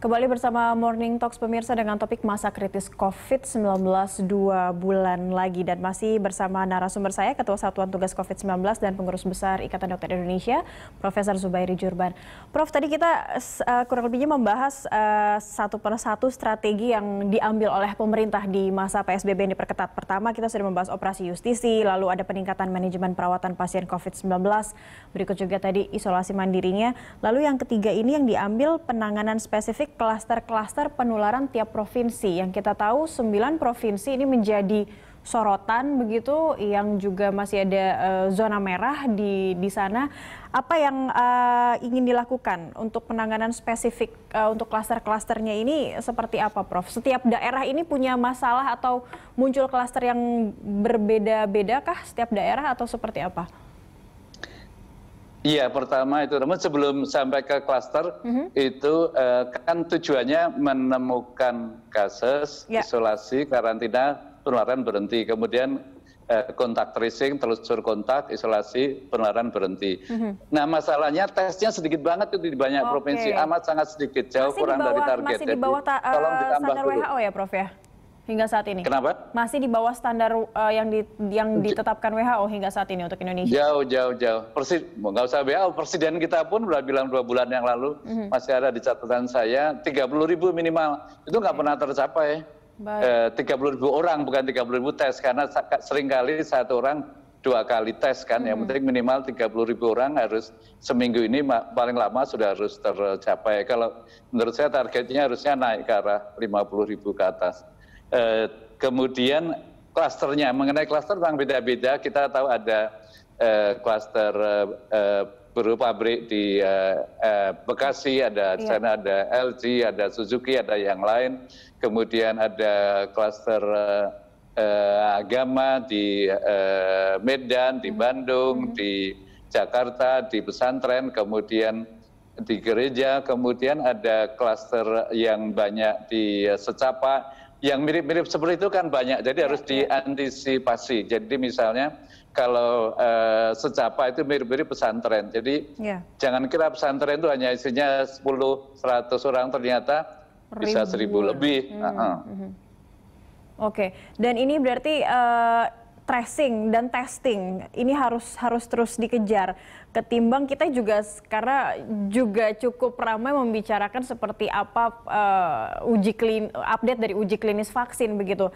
Kembali bersama Morning Talks pemirsa dengan topik masa kritis COVID-19 dua bulan lagi dan masih bersama narasumber saya Ketua Satuan Tugas COVID-19 dan Pengurus Besar Ikatan Dokter Indonesia Profesor Zubairi Jurban. Prof tadi kita uh, kurang lebihnya membahas uh, satu persatu strategi yang diambil oleh pemerintah di masa PSBB yang diperketat. Pertama kita sudah membahas operasi justisi, lalu ada peningkatan manajemen perawatan pasien COVID-19, berikut juga tadi isolasi mandirinya. Lalu yang ketiga ini yang diambil penanganan spesifik klaster-klaster penularan tiap provinsi. Yang kita tahu sembilan provinsi ini menjadi sorotan begitu yang juga masih ada uh, zona merah di di sana. Apa yang uh, ingin dilakukan untuk penanganan spesifik uh, untuk klaster-klasternya ini seperti apa, Prof? Setiap daerah ini punya masalah atau muncul klaster yang berbeda-beda kah setiap daerah atau seperti apa? Iya, pertama itu, namun sebelum sampai ke klaster, mm-hmm. itu uh, kan tujuannya menemukan kasus, yeah. isolasi, karantina, penularan berhenti. Kemudian uh, kontak tracing, telusur kontak, isolasi, penularan berhenti. Mm-hmm. Nah, masalahnya tesnya sedikit banget itu di banyak okay. provinsi, amat sangat sedikit, jauh masih kurang bawah, dari target. Masih di bawah ta- uh, standar dulu. WHO ya, Prof ya? Hingga saat ini? Kenapa? Masih di bawah standar uh, yang di, yang ditetapkan WHO hingga saat ini untuk Indonesia. Jauh, jauh, jauh. Persis, nggak usah WHO. Presiden kita pun sudah bilang dua bulan yang lalu mm -hmm. masih ada di catatan saya 30 ribu minimal. Itu nggak okay. pernah tercapai. Tiga puluh ribu orang bukan 30 ribu tes karena sering kali satu orang dua kali tes kan. Hmm. Yang penting minimal 30 ribu orang harus seminggu ini paling lama sudah harus tercapai. Kalau menurut saya targetnya harusnya naik ke arah 50 ribu ke atas. Eh, kemudian klasternya mengenai klaster memang beda beda kita tahu ada eh, klaster eh, buruh pabrik di Bekasi ada di iya. sana ada LG ada Suzuki ada yang lain kemudian ada klaster agama di Medan di mm-hmm. Bandung mm-hmm. di Jakarta di pesantren kemudian di gereja kemudian ada klaster yang banyak di secapa yang mirip mirip seperti itu kan banyak jadi harus ya, ya. diantisipasi jadi misalnya kalau uh, secapa itu mirip-mirip pesantren jadi ya. jangan kira pesantren itu hanya isinya 10 100 orang ternyata bisa seribu lebih hmm. uh -huh. hmm. oke okay. dan ini berarti uh, tracing dan testing. Ini harus harus terus dikejar. Ketimbang kita juga karena juga cukup ramai membicarakan seperti apa uh, uji klin update dari uji klinis vaksin begitu.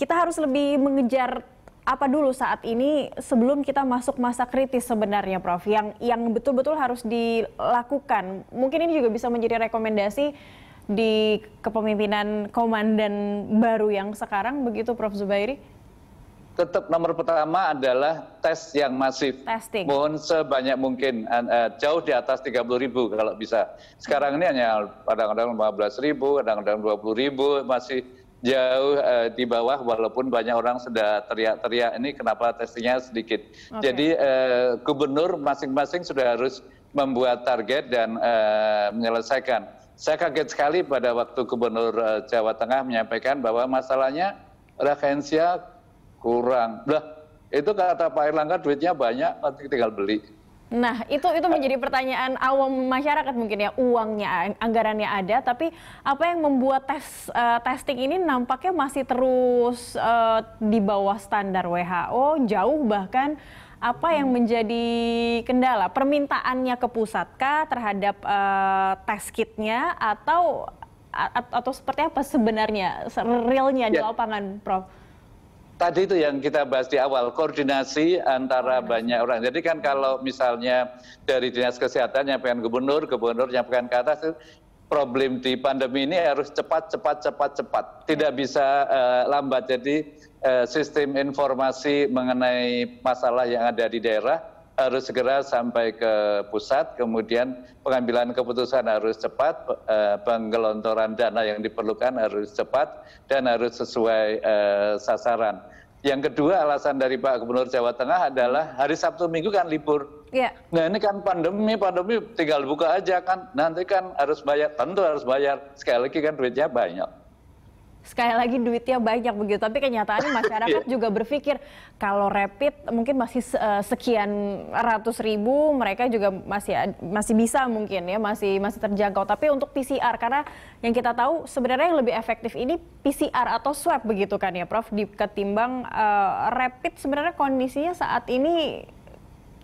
Kita harus lebih mengejar apa dulu saat ini sebelum kita masuk masa kritis sebenarnya Prof. Yang yang betul-betul harus dilakukan. Mungkin ini juga bisa menjadi rekomendasi di kepemimpinan komandan baru yang sekarang begitu Prof. Zubairi tetap nomor pertama adalah tes yang masif. Testing. Mohon sebanyak mungkin, uh, jauh di atas 30 ribu kalau bisa. Sekarang ini hanya kadang-kadang 15 ribu, kadang-kadang 20 ribu, masih jauh uh, di bawah walaupun banyak orang sudah teriak-teriak ini kenapa testingnya sedikit. Okay. Jadi uh, gubernur masing-masing sudah harus membuat target dan uh, menyelesaikan. Saya kaget sekali pada waktu gubernur uh, Jawa Tengah menyampaikan bahwa masalahnya rakensia kurang lah itu kata Pak Erlangga duitnya banyak nanti tinggal beli Nah, itu itu menjadi pertanyaan awam masyarakat mungkin ya, uangnya, anggarannya ada, tapi apa yang membuat tes uh, testing ini nampaknya masih terus uh, di bawah standar WHO, jauh bahkan apa yang menjadi kendala? Permintaannya ke pusat kah terhadap uh, tes kitnya atau atau seperti apa sebenarnya realnya di ya. lapangan, Prof? Tadi itu yang kita bahas di awal koordinasi antara banyak orang. Jadi kan kalau misalnya dari dinas kesehatan nyampaikan gubernur gubernur nyampaikan ke atas problem di pandemi ini harus cepat cepat cepat cepat. Tidak bisa uh, lambat. Jadi uh, sistem informasi mengenai masalah yang ada di daerah harus segera sampai ke pusat kemudian pengambilan keputusan harus cepat eh, penggelontoran dana yang diperlukan harus cepat dan harus sesuai eh, sasaran yang kedua alasan dari Pak Gubernur Jawa Tengah adalah hari Sabtu Minggu kan libur. Ya. Nah ini kan pandemi, pandemi tinggal buka aja kan. Nanti kan harus bayar, tentu harus bayar. Sekali lagi kan duitnya banyak. Sekali lagi duitnya banyak begitu tapi kenyataannya masyarakat iya. juga berpikir kalau rapid mungkin masih uh, sekian ratus ribu mereka juga masih masih bisa mungkin ya masih masih terjangkau tapi untuk PCR karena yang kita tahu sebenarnya yang lebih efektif ini PCR atau swab begitu kan ya Prof di ketimbang uh, rapid sebenarnya kondisinya saat ini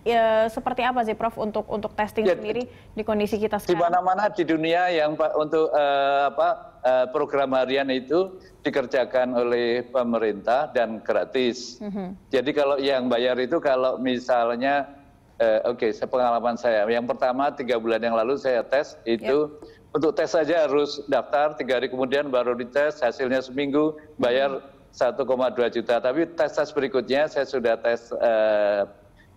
ya, seperti apa sih Prof untuk untuk testing ya, sendiri di kondisi kita sekarang? Di mana-mana di dunia yang untuk uh, apa program harian itu dikerjakan oleh pemerintah dan gratis. Mm -hmm. Jadi kalau yang bayar itu kalau misalnya uh, oke, okay, pengalaman saya yang pertama tiga bulan yang lalu saya tes itu yep. untuk tes saja harus daftar tiga hari kemudian baru dites hasilnya seminggu bayar mm -hmm. 1,2 juta. Tapi tes tes berikutnya saya sudah tes uh,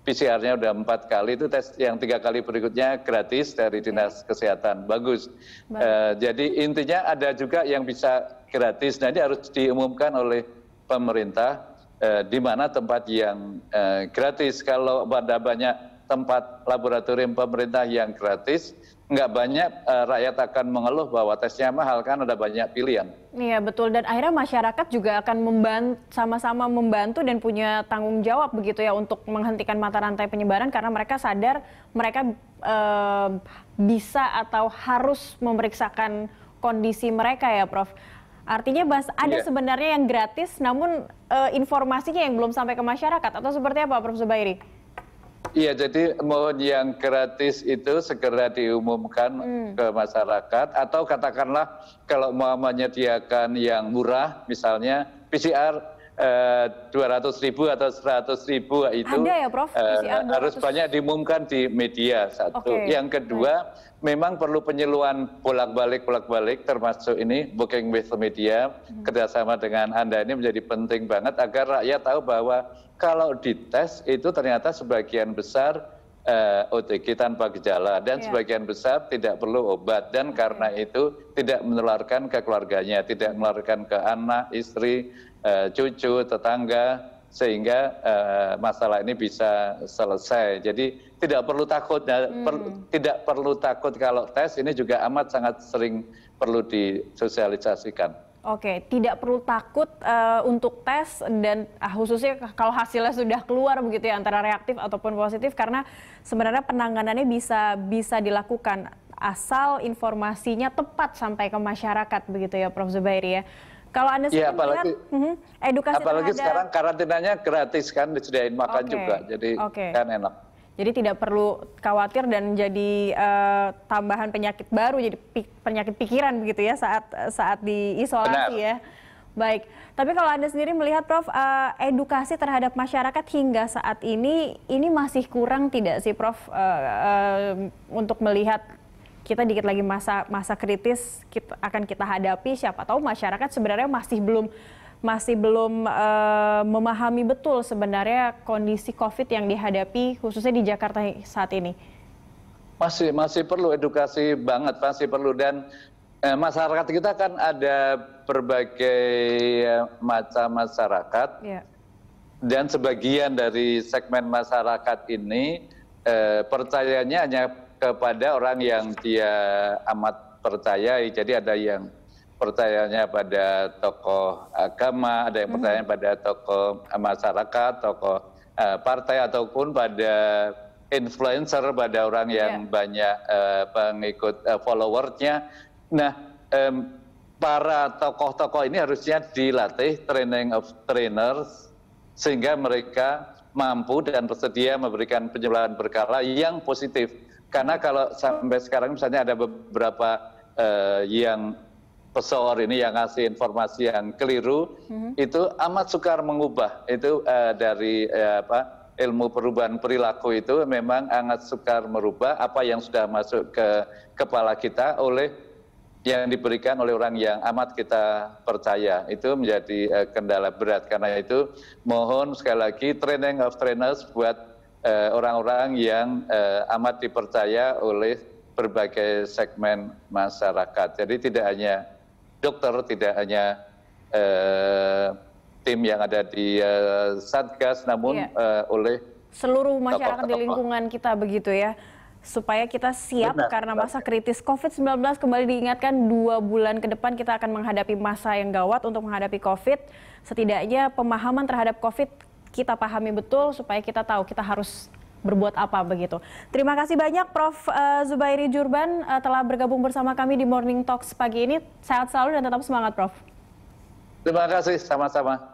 PCR-nya udah empat kali itu tes yang tiga kali berikutnya gratis dari dinas kesehatan bagus. Uh, jadi intinya ada juga yang bisa gratis. Nah ini harus diumumkan oleh pemerintah uh, di mana tempat yang uh, gratis. Kalau pada banyak tempat laboratorium pemerintah yang gratis, nggak banyak uh, rakyat akan mengeluh bahwa tesnya mahal kan ada banyak pilihan. Iya betul dan akhirnya masyarakat juga akan membantu sama-sama membantu dan punya tanggung jawab begitu ya untuk menghentikan mata rantai penyebaran karena mereka sadar mereka uh, bisa atau harus memeriksakan kondisi mereka ya Prof. Artinya bahas ada yeah. sebenarnya yang gratis namun uh, informasinya yang belum sampai ke masyarakat atau seperti apa Prof Zubairi? Iya jadi mohon yang gratis itu segera diumumkan hmm. ke masyarakat atau katakanlah kalau mau menyediakan yang murah misalnya pcr dua ratus ribu atau seratus ribu itu Ada ya, Prof? Eh, harus banyak diumumkan di media satu. Okay. Yang kedua, Baik. memang perlu penyeluan bolak-balik bolak-balik termasuk ini booking with media hmm. kerjasama dengan anda ini menjadi penting banget agar rakyat tahu bahwa kalau dites itu ternyata sebagian besar uh, eh, OTG tanpa gejala dan yeah. sebagian besar tidak perlu obat dan okay. karena itu tidak menularkan ke keluarganya, tidak menularkan ke anak, istri, uh, cucu, tetangga sehingga uh, masalah ini bisa selesai. Jadi tidak perlu takut, hmm. per, tidak perlu takut kalau tes ini juga amat sangat sering perlu disosialisasikan. Oke, tidak perlu takut uh, untuk tes dan uh, khususnya kalau hasilnya sudah keluar begitu ya antara reaktif ataupun positif karena sebenarnya penanganannya bisa bisa dilakukan asal informasinya tepat sampai ke masyarakat begitu ya Prof Zubairi ya. Kalau Anda ya, apalagi, melihat, mhm, edukasi apalagi terhadap... sekarang karantinanya gratis kan disediain makan okay. juga, jadi okay. kan enak. Jadi tidak perlu khawatir dan jadi uh, tambahan penyakit baru, jadi pi penyakit pikiran begitu ya saat saat diisolasi Benar. ya. Baik, tapi kalau anda sendiri melihat, Prof, uh, edukasi terhadap masyarakat hingga saat ini ini masih kurang tidak sih, Prof, uh, uh, untuk melihat kita dikit lagi masa masa kritis kita, akan kita hadapi. Siapa tahu masyarakat sebenarnya masih belum masih belum uh, memahami betul sebenarnya kondisi COVID yang dihadapi khususnya di Jakarta saat ini? Masih masih perlu edukasi banget, masih perlu dan eh, masyarakat kita kan ada berbagai eh, macam masyarakat ya. dan sebagian dari segmen masyarakat ini eh, percayanya hanya kepada orang yang dia amat percayai. Jadi ada yang percayanya pada tokoh agama, ada yang hmm. pada tokoh masyarakat, tokoh uh, partai ataupun pada influencer, pada orang yang yeah. banyak uh, pengikut uh, followersnya. Nah, um, para tokoh-tokoh ini harusnya dilatih training of trainers sehingga mereka mampu dan bersedia memberikan penjelasan berkala yang positif. Karena kalau sampai sekarang misalnya ada beberapa uh, yang pesohor ini yang ngasih informasi yang keliru mm-hmm. itu amat sukar mengubah. Itu uh, dari uh, apa ilmu perubahan perilaku itu memang sangat sukar merubah apa yang sudah masuk ke kepala kita oleh yang diberikan oleh orang yang amat kita percaya. Itu menjadi uh, kendala berat. Karena itu mohon sekali lagi training of trainers buat orang-orang uh, yang uh, amat dipercaya oleh berbagai segmen masyarakat. Jadi tidak hanya dokter tidak hanya eh, tim yang ada di eh, satgas namun iya. eh, oleh seluruh masyarakat di lingkungan kita begitu ya supaya kita siap Benar. karena masa kritis COVID-19 kembali diingatkan dua bulan ke depan kita akan menghadapi masa yang gawat untuk menghadapi COVID. Setidaknya pemahaman terhadap COVID kita pahami betul supaya kita tahu kita harus berbuat apa begitu. Terima kasih banyak Prof. Uh, Zubairi Jurban uh, telah bergabung bersama kami di Morning Talks pagi ini. Sehat selalu dan tetap semangat Prof. Terima kasih, sama-sama.